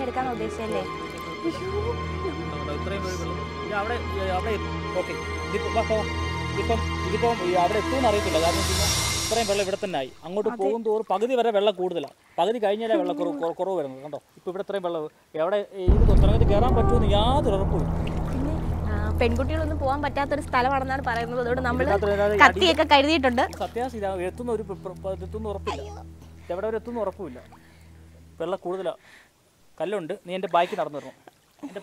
എടുക്കാൻ ഉദ്ദേശിച്ചല്ലേ അവിടെ അവിടെ ഓക്കെ. ഇതിപ്പം ഇതിപ്പം ഈ അവിടെ എത്തുമെന്ന് അറിയത്തില്ല. കാരണം ഇത്രയും വെള്ളം ഇവിടെ തന്നെ ആയി. അങ്ങോട്ട് പോകും തോറും പകുതി വരെ വെള്ളം കൂടുതലാണ് പകുതി കഴിഞ്ഞാലേ വെള്ളം കുറവ് കുറവ്- വരുന്നത്. കണ്ടോ? ഇപ്പോൾ ഇവിടെ ഇത്രയും വെള്ളം എവിടെ ഇത് തുടങ്ങി കയറാൻ പറ്റുമെന്ന് യാതൊരു പിന്നെ പെൺകുട്ടികളൊന്നും പോകാൻ പറ്റാത്തൊരു സ്ഥലമാണെന്നാണ് പറയുന്നത്. അതുകൊണ്ട് നമ്മൾ കത്തിയൊക്കെ കരുതിയിട്ടുണ്ട്. സത്യാവസ്ഥ ഇതാ. എത്തുന്ന ഒരു എത്തുന്ന ഉറപ്പില്ല. എവിടെ വരെ എത്തുന്ന ഉറപ്പില്ല വെള്ളം കൂടുതലാണ് കല്ലുണ്ട്. നീ എന്റെ ബാക്കി നടന്നു വരണം. എന്റെ.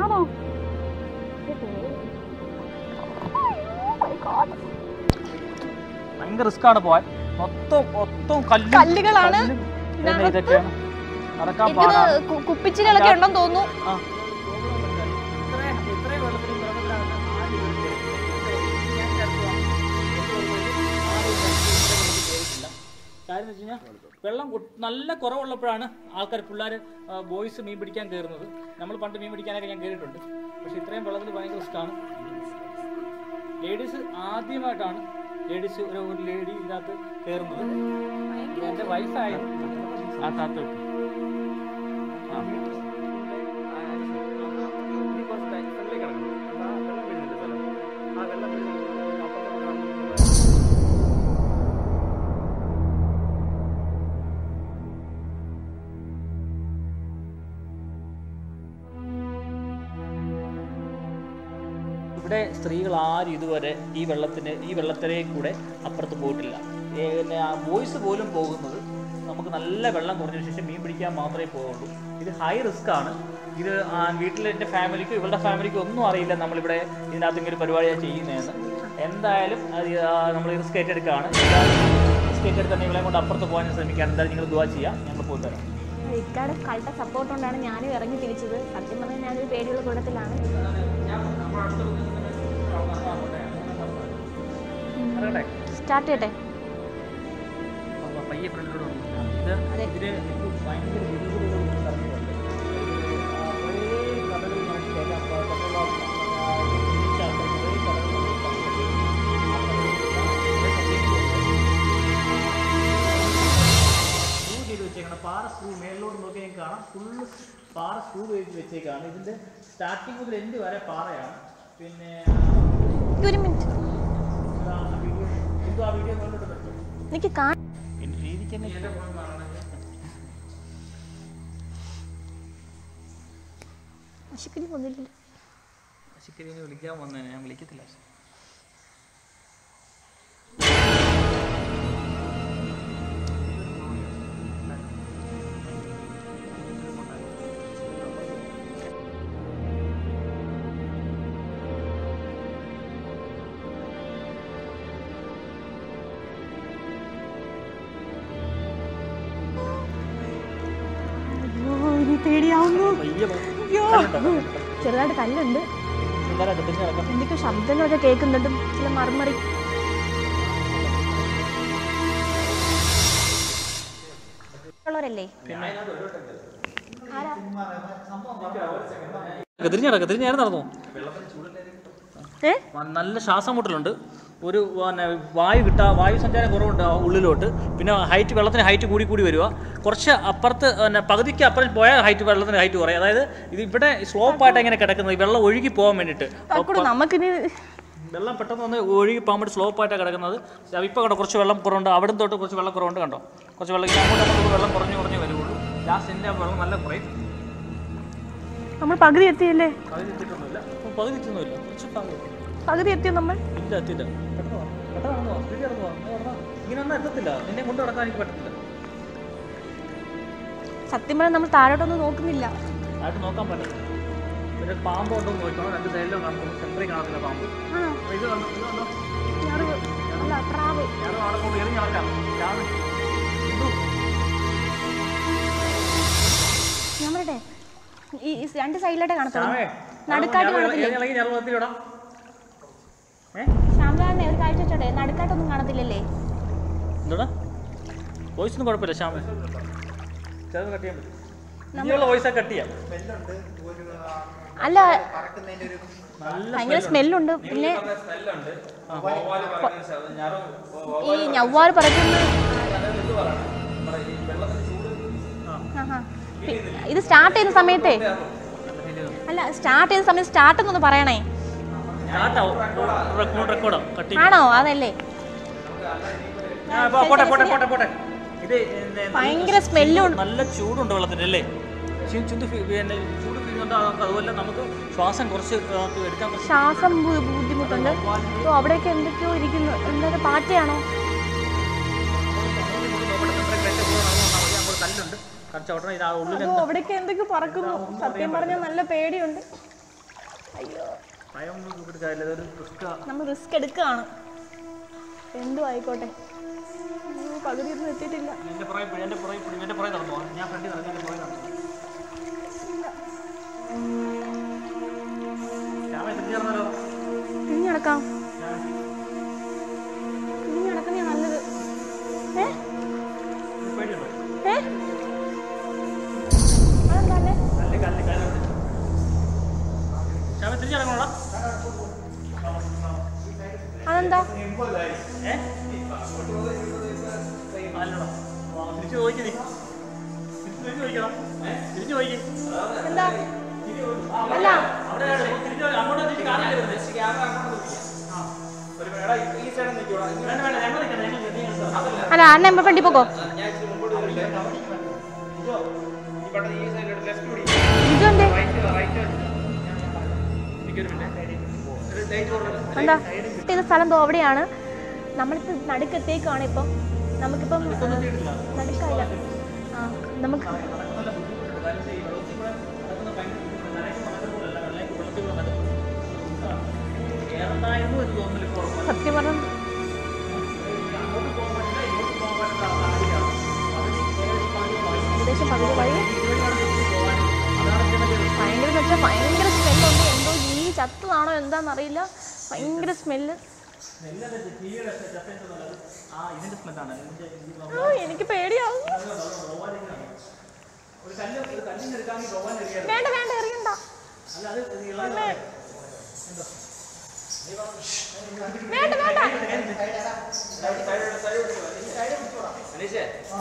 ആണോ? ഭയങ്കര റിസ്ക് ആണ് പോവാൻ. മൊത്തം മൊത്തം കല്ലും കല്ലുകളാണ് കുപ്പിച്ചിലൊക്കെ നടക്കാൻ ഉണ്ടെന്ന് തോന്നുന്നു. കാര്യം എന്ന് വെച്ച് കഴിഞ്ഞാൽ വെള്ളം നല്ല കുറവുള്ളപ്പോഴാണ് ആൾക്കാർ പിള്ളേർ ബോയ്സ് മീൻ പിടിക്കാൻ കയറുന്നത് നമ്മൾ പണ്ട് മീൻ പിടിക്കാനൊക്കെ ഞാൻ കയറിയിട്ടുണ്ട് പക്ഷെ ഇത്രയും വെള്ളത്തിൽ ഭയങ്കര ഇഷ്ടമാണ് ലേഡീസ് ആദ്യമായിട്ടാണ് ലേഡീസ് ഒരു ലേഡി ഇതിനകത്ത് കയറുന്നത് എന്റെ വയസ്സായിരുന്നു ആ താത്ത ഇവിടെ സ്ത്രീകൾ ആരും ഇതുവരെ ഈ വെള്ളത്തിന് ഈ വെള്ളത്തിലെ കൂടെ അപ്പുറത്ത് പോയിട്ടില്ല. പിന്നെ ആ ബോയ്സ് പോലും പോകുന്നത് നമുക്ക് നല്ല വെള്ളം കുറഞ്ഞ ശേഷം മീൻ പിടിക്കാൻ മാത്രമേ പോകുള്ളൂ ഇത് ഹൈ റിസ്ക് ആണ്. ഇത് വീട്ടിലെ എന്റെ ഫാമിലിക്കും ഇവളുടെ ഫാമിലിക്കും ഒന്നും അറിയില്ല നമ്മളിവിടെ ഇതിനകത്ത് ഇങ്ങനെ പരിപാടിയാണ് ചെയ്യുന്നതെന്ന്. എന്തായാലും നമ്മൾ റിസ്ക് ഏറ്റെടുക്കുകയാണ്. റിസ്ക് ഏറ്റെടുത്ത് ഇവളെ കൊണ്ട് അപ്പുറത്ത് പോകാൻ ശ്രമിക്കാൻ എന്തായാലും നിങ്ങൾ ദുവാ ചെയ്യാം ഞങ്ങൾ പോയി തരാം. ഇക്കാട് കളുടെ സപ്പോർട്ട് കൊണ്ടാണ് ഞാനും ഇറങ്ങി തിരിച്ചത്. സത്യം പറഞ്ഞാൽ ഞാനൊരു പേടിയുള്ള കൂട്ടത്തിലാണ്. ചെയ്ത് ചെയ്യട്ടെ പാറ സ്ക്രൂ മേളിലോട്ട് നോക്കി നിങ്ങൾക്ക് കാണാം. ഫുള്ള് പാറ സ്ക്രൂ ചെയ്ത് വെച്ചേക്കാണ്. ഇതിന്റെ സ്റ്റാർട്ടിങ് മുതൽ എൻഡ് വരെ പാറയാണ്. പിന്നെ ഒരു മിനിറ്റ് എനിക്ക് വിളിക്കാൻ വന്നേ ഞാൻ വിളിക്കത്തില്ല. ചെറുതായിട്ട് കല്ലുണ്ട്. എന്തൊക്കെ ശബ്ദങ്ങളൊക്കെ കേൾക്കുന്നുണ്ട്. ചില മറുമറി ഉള്ളവരല്ലേ? നടന്നു? നല്ല ശ്വാസം മുട്ടലുണ്ട്. ഒരു പിന്നെ വായു കിട്ടാ വായു സഞ്ചാരം കുറവുണ്ട് ആ ഉള്ളിലോട്ട്. പിന്നെ ഹൈറ്റ് വെള്ളത്തിന് ഹൈറ്റ് കൂടി കൂടി വരിക. കുറച്ച് അപ്പുറത്ത് പിന്നെ പകുതിക്ക് അപ്പുറം പോയാൽ ഹൈറ്റ് വെള്ളത്തിന് ഹൈറ്റ് കുറയും. അതായത് ഇത് ഇവിടെ സ്ലോപ്പായിട്ട് എങ്ങനെ കിടക്കുന്നത് വെള്ളം ഒഴുകി പോകാൻ വേണ്ടിയിട്ട്. നമുക്കിനി വെള്ളം പെട്ടെന്ന് വന്ന് ഒഴുകി പോകാൻ വേണ്ടി സ്ലോപ്പ് സ്ലോപ്പായിട്ടാണ് കിടക്കുന്നത്. ഇപ്പോൾ കണ്ടോ കുറച്ച് വെള്ളം കുറവുണ്ട്. അവിടെ തൊട്ട് കുറച്ച് വെള്ളം കുറവുണ്ട് കണ്ടോ? കുറച്ച് വെള്ളം അങ്ങോട്ട് അങ്ങോട്ട് വെള്ളം കുറഞ്ഞു കുറഞ്ഞ് വരുള്ളൂ ലാസ്റ്റ് എന്റെ വെള്ളം നല്ല കുറയും. നമ്മൾ പകുതി എത്തിയില്ലേ? പകുതി എത്തിയിട്ടൊന്നുമില്ല. പകുതി എത്തിയൊന്നുമില്ല. പകുതി എത്തിയോ നമ്മൾ? ഇല്ല എത്തില്ല നടന്നാ ഇങ്ങനെ ഒന്നും എത്തത്തില്ല. നിന്നെ കൊണ്ട് നടക്കാൻ എനിക്ക് പറ്റത്തില്ല. സത്യം പറഞ്ഞാൽ നമ്മൾ താഴോട്ടൊന്നും നോക്കുന്നില്ല. ആയിട്ട് നോക്കാൻ പറ്റില്ല പിന്നെ പാമ്പ് ഉണ്ടോ എന്ന് നോക്കണം രണ്ട് സൈഡിലും കാണുന്നു നടുക്കാട്ട് കാണത്തില്ല പാമ്പ്. ഇത് കണ്ടോ? ഇത് കണ്ടോ? ഞാൻ പറയട്ടെ ഈ രണ്ട് കാണത്തുള്ളൂ. ഞാൻ കാണത്തില്ലേ? കാഴ്ച നടുക്കായിട്ടൊന്നും കാണത്തില്ലല്ലേ? എന്തോടാ? വോയിസ് ഒന്നും കുഴപ്പമില്ല ശ്യാമ. ചിലത് കട്ട് ചെയ്യാൻ പറ്റും. ഇനിയുള്ള വോയിസ് കട്ട് ചെയ്യാം. അല്ല പറക്കുന്നതിന്റെ ഒരു നല്ല ഭയങ്കര സ്മെല്ലുണ്ട്. പിന്നെ സ്മെല്ലുണ്ട്. ഈ ഞവ്വാർ പറയുന്ന ഇത് സ്റ്റാർട്ട് ചെയ്യുന്ന സമയത്തേ. അല്ല സ്റ്റാർട്ട് ചെയ്യുന്ന സമയത്ത് സ്റ്റാർട്ട് എന്നൊന്ന് പറയണേ. ആണോ അതല്ലേ ഭയങ്കര സ്മെല്ലും നല്ല ചൂടുണ്ട് വെള്ളത്തിന് അല്ലേ ചൂട് അതുപോലെ നമുക്ക് ശ്വാസം കുറച്ച് എടുക്കാൻ ശ്വാസം ബുദ്ധിമുട്ടുണ്ട് ഓ അവിടെയൊക്കെ എന്തൊക്കെയോ ഇരിക്കുന്നു എന്തായാലും പാറ്റയാണോ അവിടെയൊക്കെ എന്തൊക്കെയോ പറക്കുന്നു സത്യം പറഞ്ഞാൽ നല്ല പേടിയുണ്ട് അയ്യോ ഒന്നും നമ്മൾ റിസ്ക് എടുക്കുകയാണ് എന്തു ആയിക്കോട്ടെ. അയ്യോ, പകുതിയൊന്നും എത്തിയിട്ടില്ല. എന്റെ സ്ഥലം തോവടെയാണ് നമ്മളിപ്പോ നടുക്കത്തേക്കാണ് ഇപ്പം. നമുക്കിപ്പം നടുക്കല്ല. ആ നമുക്ക്. സത്യം പറഞ്ഞ ഭയങ്കര എന്ന് വെച്ചാൽ ഭയങ്കര സ്മെല്ലുണ്ട് എന്തോ ഈ ചത്തതാണോ എന്താണെന്നറിയില്ല ഭയങ്കര സ്മെല്ല്. നെല്ലല്ല ഓ ഓ ഓ ഓ ഓ ഓ ഓ ഓ ഓ ഓ എനിക്ക് പേടിയാവും ഓ ഓ ഓ ഓ ഓ ഓ ഓ വേണ്ട വേണ്ട എറിയണ്ട ഓ ഓ ഓ ഓ വേണ്ട വേണ്ട ഓ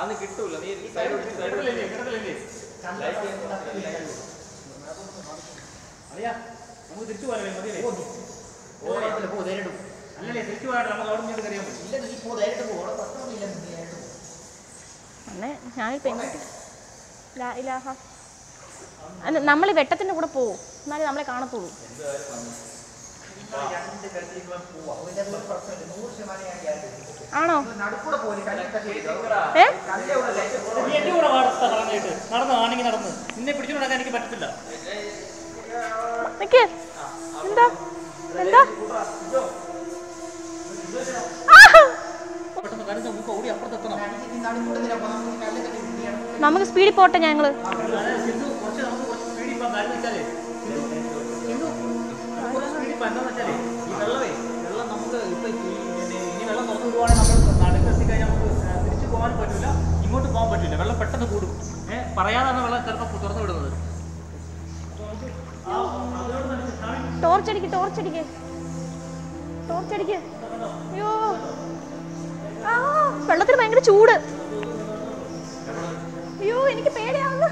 അന്ന് കിട്ടൂല നീ സൈഡ് പിടിച്ച് സൈഡ് ഓ ഓ അറിയാ നമുക്ക് തിരിച്ചു ഓ മതിയല്ലേ ഓ തിരിച്ചു അണ്ണേ ഞാനൊരു പെൺകുട്ടി. ലാ ഇലാഹ അല്ല നമ്മൾ വെട്ടത്തിന്റെ കൂടെ പോവും. എന്നാലേ നമ്മളെ കാണത്തുള്ളൂ. ആണോ? ഏ? നിക്ക്. എന്താ? എന്താ? നമുക്ക് സ്പീഡിൽ പോട്ടെ ഞങ്ങൾ ഇങ്ങോട്ട് പോകാൻ പറ്റില്ല വെള്ളം പെട്ടെന്ന് കൂടും ഏഹ് പറയാതാണ് വെള്ളം ചിലപ്പോൾ തുറന്നു വിടുന്നത്. ടോർച്ചടിക്ക് ടോർച്ചടിക്ക് ടോർച്ചടിക്ക് വെള്ളത്തിന് ഭയങ്കര ചൂട്. അയ്യോ എനിക്ക് പേടിയാവുന്നു.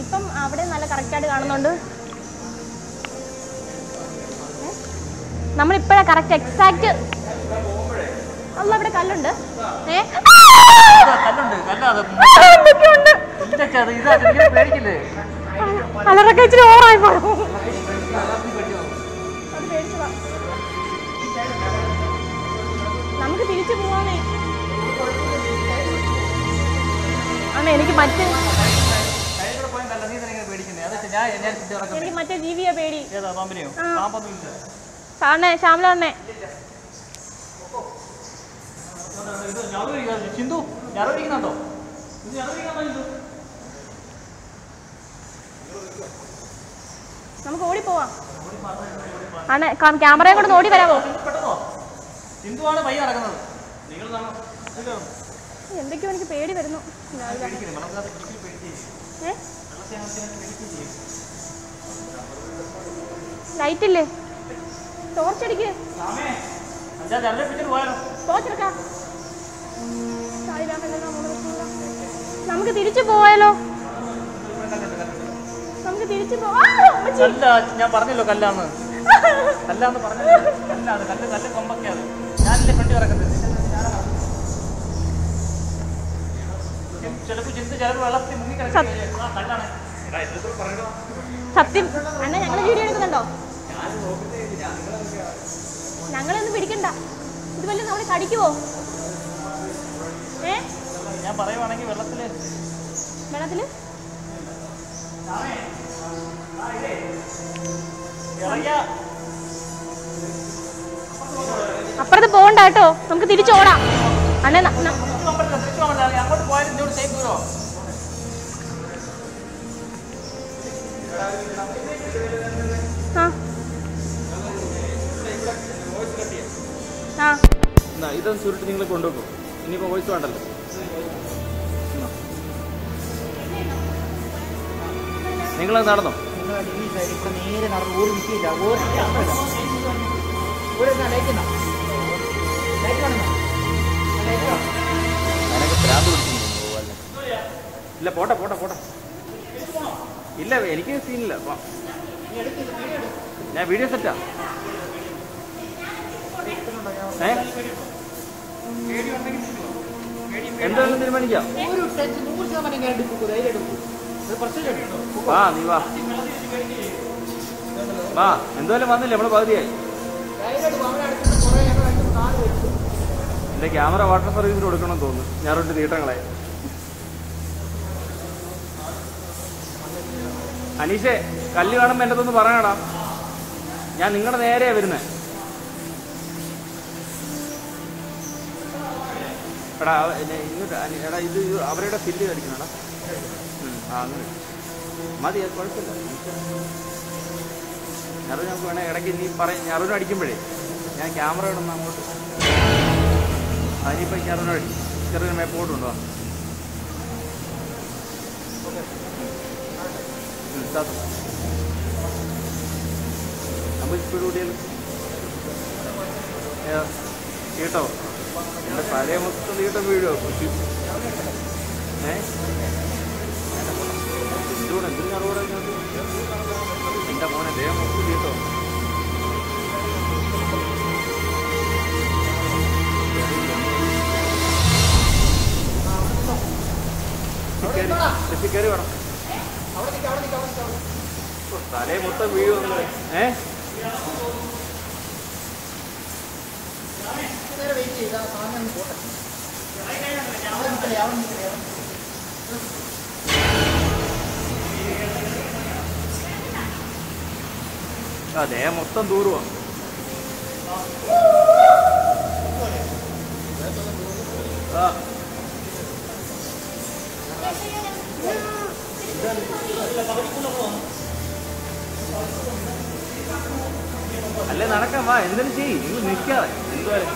ഇപ്പം അവിടെ നല്ല കറക്റ്റായിട്ട് കാണുന്നുണ്ട്. നമ്മളിപ്പോഴാ കറക്റ്റ് എക്സാക്റ്റ് അല്ല അവിടെ കല്ലുണ്ട്. ഏ? കലറൊക്കെ ഇച്ചിരി ഓവറായി പോകും നമുക്ക് തിരിച്ചു പോവാനേ. അമ്മ എനിക്ക് മറ്റേ എനിക്ക് മറ്റേ ജീവിയാ പേടി. സാറിനെ ശ്യാമല ഇത് കഴിക്കാതെ. ചിന്തു ഇത് ഞറവിരിക്കാൻ ഇത് നമുക്ക് ഓടിപ്പോവാം ആണ് ക്യാമറയും കൂടെ ഓടി വരാമോ ഹിന്ദുവാണ് പയ്യ നടക്കുന്നത്. എന്തൊക്കെയോ എനിക്ക് പേടി വരുന്നു. ലൈറ്റില്ലേ? ലൈറ്റ് ഇല്ലേ ടോർച്ച് അടിക്ക് നമുക്ക് തിരിച്ചു പോയാലോ? നമുക്ക് തിരിച്ചു പോവാ ഞാൻ പറഞ്ഞല്ലോ കല്ലാന്ന്. കല്ലാന്ന് പറഞ്ഞു കല്ലാണ് കല്ല് കല്ല് കൊമ്പൊക്കെ അത് ഞാനല്ലേ ഫ്രണ്ട് കിടക്കുന്നത് ചിലപ്പോൾ ചിന്ത ചിലപ്പോൾ വെള്ളത്തിൽ മുങ്ങി കിടക്കുക ആ കല്ലാണ്. എടാ എന്തൊക്കെ പറയണോ? സത്യം. അണ്ണ ഞങ്ങൾ വീഡിയോ എടുക്കുന്നുണ്ടോ? ഞങ്ങളൊന്നും പിടിക്കണ്ട. ഇത് വല്ല നമ്മളെ കടിക്കുവോ? ഞാൻ പറയുവാണെങ്കിൽ വെള്ളത്തിൽ വെള്ളത്തിൽ? ഇറങ്ങിയ. അപ്പുറത്ത് പോകണ്ട കേട്ടോ. നമുക്ക് തിരിച്ചോടാം അണ്ണ അങ്ങോട്ട് പോയാലും സേഫ് ദൂരോ ഇതൊന്ന് ചുരുട്ടി നിങ്ങൾ കൊണ്ടുപോകും ഇനിയിപ്പോൾ വോയിസ് വേണ്ടല്ലോ. നിങ്ങളത് നടന്നോ? ഇപ്പൊ നേരെ നടന്നു ഒരു വിഷയമില്ല ഇല്ല പോട്ടെ പോട്ടെ പോട്ടെ. ഇല്ല എനിക്ക് സീനില്ല. ഞാൻ വീഡിയോ സെറ്റാ. ഏ? എന്താണെന്ന് തീരുമാനിക്കാം? ഒരു ടച്ച് നൂറ് ശതമാനം ഞാൻ എടുക്കും ധൈര്യം എടുക്കും. വാ നീ വാ. വാ എന്തായാലും വന്നില്ല നമ്മൾ പകുതിയായി? എന്റെ ക്യാമറ വാട്ടർ സർവീസിന് കൊടുക്കണം തോന്നുന്നു. ഞാൻ ഒരു നീട്ടങ്ങളെ അനീഷേ കല്ല് കാണുമ്പോ എന്റെ ഒന്ന് പറയണടാ. ഞാൻ നിങ്ങളുടെ നേരെയാ വരുന്നേ. എടാ ഇങ്ങോട്ട് എടാ ഇത് അവരുടെ ഫില്ല് അങ്ങനെ മതി അത് കുഴപ്പമില്ല. ഞെറു ഞങ്ങൾക്ക് വേണേ ഇടയ്ക്ക് നീ പറയും ഞാറിനും അടിക്കുമ്പോഴേ ഞാൻ ക്യാമറ ഇടുന്ന അങ്ങോട്ട്. അതിനിപ്പോൾ ഞാറിനും അടി ചെറിയ മേപ്പോട്ടുണ്ടോ നമ്മൾ സ്പീഡ് കൂടിയാലും കേട്ടോ? എന്റെ പഴയ മൊത്തം നീട്ടം വീഴോ ഏ? എന്തുകൂടെ എന്തൊരു അറിവിടെ എന്റെ മോനെ ദേഹം തീട്ടോ കയറി വേണം തലേ മൊത്തം വീഴുമെന്ന് ഏ നേരെ വെയിറ്റ് ചെയ്ത് ആ സാധനം പോട്ടെ അവിടെ നിൽക്കലേ അവിടെ നിൽക്കലേ ദേഹം മൊത്തം ദൂരുവാ. ആ. അല്ലേ നടക്കാം വാ എന്തെങ്കിലും ചെയ്യ്. നിൽക്കാതെ. എന്തുവരെ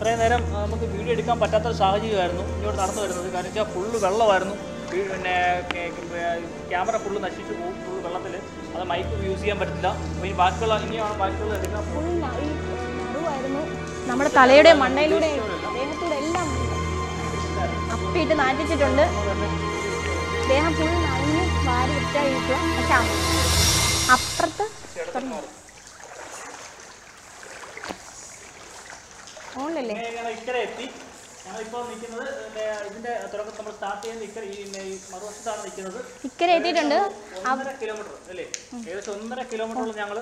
ഇത്രയും നേരം നമുക്ക് വീഡിയോ എടുക്കാൻ പറ്റാത്തൊരു സാഹചര്യമായിരുന്നു. ഇങ്ങോട്ട് നടന്നു വരുന്നത്. കാരണം വെച്ചാൽ ഫുള്ള് വെള്ളമായിരുന്നു. പിന്നെ ക്യാമറ ഫുള്ള് നശിച്ചു പോകും ഫുള്ള് വെള്ളത്തിൽ അത് മൈക്ക് യൂസ് ചെയ്യാൻ പറ്റില്ല. ഈ ബാക്കിയുള്ള ഇനിയാണ് ബാക്കിയുള്ള എടുക്കാൻ ഫുൾ നമ്മുടെ തലയുടെ മണ്ണയിലൂടെ ദേഹത്തൂടെ എല്ലാം അപ്പിയിട്ട് നാറ്റിച്ചിട്ടുണ്ട്. ദേഹം ഫുൾ നനഞ്ഞ് വാരി വൃത്തിയായിരിക്കുക പക്ഷെ അപ്പുറത്ത് ഓണല്ലേ ഞങ്ങൾ ഇക്കരെ എത്തി. ഞങ്ങളിപ്പോൾ നിൽക്കുന്നത് ഇതിന്റെ തുടക്കം നമ്മൾ സ്റ്റാർട്ട് ചെയ്യുന്ന ഇക്കരെ ഈ മറുവശത്താണ് നിൽക്കുന്നത്. ഇക്കരെ എത്തിയിട്ടുണ്ട്. ഒന്നര കിലോമീറ്റർ അല്ലേ? ഏകദേശം ഒന്നര കിലോമീറ്ററോളം ഞങ്ങൾ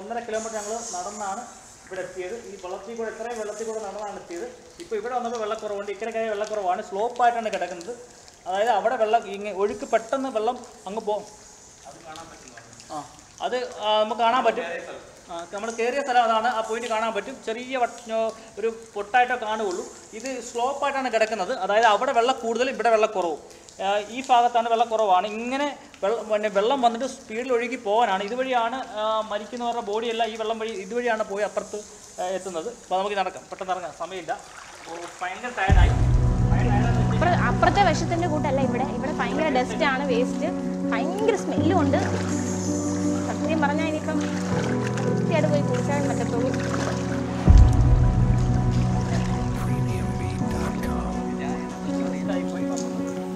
ഒന്നര കിലോമീറ്റർ ഞങ്ങൾ നടന്നാണ് ഇവിടെ എത്തിയത്. ഈ വെള്ളത്തിൽ കൂടെ ഇത്രയും വെള്ളത്തിൽ കൂടെ നടന്നാണ് എത്തിയത്. ഇപ്പോൾ ഇവിടെ വന്നപ്പോൾ വെള്ളക്കുറവുണ്ട്. ഇക്കരെ കൈ വെള്ളക്കുറവാണ്. സ്ലോപ്പായിട്ടാണ് കിടക്കുന്നത്. അതായത് അവിടെ വെള്ളം ഇങ്ങനെ ഒഴുക്ക് പെട്ടെന്ന് വെള്ളം അങ്ങ് പോകും ആ അത് നമുക്ക് കാണാൻ പറ്റും. നമ്മൾ കയറിയ സ്ഥലം അതാണ്. ആ പോയിന്റ് കാണാൻ പറ്റും. ചെറിയ ഒരു പൊട്ടായിട്ടോ കാണുകയുള്ളൂ. ഇത് സ്ലോപ്പായിട്ടാണ് കിടക്കുന്നത്. അതായത് അവിടെ വെള്ളം കൂടുതൽ ഇവിടെ വെള്ളക്കുറവും ഈ ഭാഗത്താണ് വെള്ളക്കുറവാണ് ഇങ്ങനെ വെള്ളം വെള്ളം വന്നിട്ട് സ്പീഡിൽ ഒഴുകി പോകാനാണ്. ഇതുവഴിയാണ് മരിക്കുന്ന മരിക്കുന്നവരുടെ ബോഡിയെല്ലാം ഈ വെള്ളം വഴി ഇതുവഴിയാണ് പോയി അപ്പുറത്ത് എത്തുന്നത്. അപ്പോൾ നമുക്ക് നടക്കാം. പെട്ടെന്ന് ഇറങ്ങാം. സമയമില്ല. ഭയങ്കര ടയർഡായി അപ്പുറ അപ്പുറത്തെ വിഷത്തിന്റെ കൂട്ടല്ല ഇവിടെ. ഇവിടെ ഭയങ്കര ഡസ്റ്റ് ആണ് വേസ്റ്റ് ഭയങ്കര സ്മെല്ലും ഉണ്ട്. സത്യം പറഞ്ഞാൽ ഇനിയിപ്പം വൃത്തിയായിട്ട് പോയി കുളിച്ചാൽ പറ്റത്തുള്ളൂ.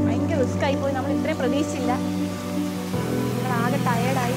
ഭയങ്കര റിസ്ക് ആയി പോയി. നമ്മൾ ഇത്രയും പ്രതീക്ഷിച്ചില്ല. നമ്മൾ ആകെ ടയേർഡായി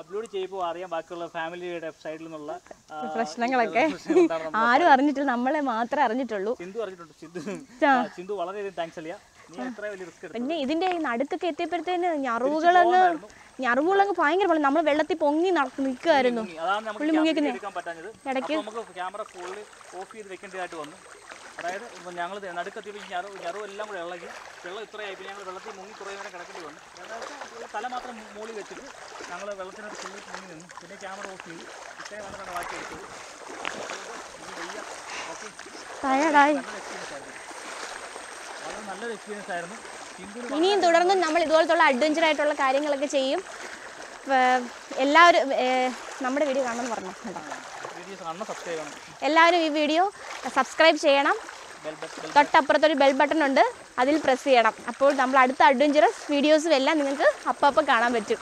അപ്ലോഡ് ചെയ്യുമ്പോൾ അറിയാം ബാക്കിയുള്ള ഫാമിലിയുടെ സൈഡിൽ നിന്നുള്ള പ്രശ്നങ്ങളൊക്കെ ആരും അറിഞ്ഞിട്ടില്ല നമ്മളെ മാത്രമേ അറിഞ്ഞിട്ടുള്ളൂ. സിന്ധു അറിഞ്ഞിട്ടുണ്ട് സിന്ധു. സിന്ധു വളരെയധികം താങ്ക്സ് അല്ല പിന്നെ ഇതിന്റെ നടുക്കൊക്കെ എത്തിയപ്പോഴത്തേന് ഞറുവുകളങ്ങ് ഞറുവുകളങ്ങ് ഭയങ്കര പോലെ നമ്മൾ വെള്ളത്തിൽ പൊങ്ങി നിൽക്കുമായിരുന്നു പുള്ളി പറ്റാഞ്ഞത്. ഇടയ്ക്ക് ക്യാമറ ഓഫ് ചെയ്ത് വെക്കേണ്ടതായിട്ട് വന്നു. അതായത് ഞങ്ങൾ നടുക്കെത്തിയപ്പോൾ ഈ ഞറു ഞറു എല്ലാം കൂടെ ഇളകി വെള്ളം ഇത്രയായി. പിന്നെ ഞങ്ങൾ വെള്ളത്തിൽ മുങ്ങി കുറേ നേരം കിടക്കേണ്ടി വന്നു. അതായത് തല മാത്രം മൂളി വെച്ചിട്ട് ഞങ്ങൾ വെള്ളത്തിനകത്ത് ചെല്ലി മുങ്ങി നിന്നു. പിന്നെ ക്യാമറ ഓഫ് ചെയ്തു. ഇത്രയും വന്നിട്ടാണ് ബാക്കി എടുത്തത് വളരെ നല്ലൊരു എക്സ്പീരിയൻസ് ആയിരുന്നു. ഇനിയും തുടർന്നും നമ്മൾ ഇതുപോലത്തുള്ള അഡ്വഞ്ചർ ആയിട്ടുള്ള കാര്യങ്ങളൊക്കെ ചെയ്യും. എല്ലാവരും നമ്മുടെ വീഡിയോ കാണണമെന്ന് പറഞ്ഞു. കേട്ടോ. എല്ലാവരും ഈ വീഡിയോ സബ്സ്ക്രൈബ് ചെയ്യണം. തൊട്ടപ്പുറത്തൊരു ബെൽ ബട്ടൺ ഉണ്ട്. അതിൽ പ്രസ് ചെയ്യണം. അപ്പോൾ നമ്മൾ അടുത്ത അഡ്വഞ്ചറസ് വീഡിയോസും എല്ലാം നിങ്ങൾക്ക് അപ്പം അപ്പം കാണാൻ പറ്റും.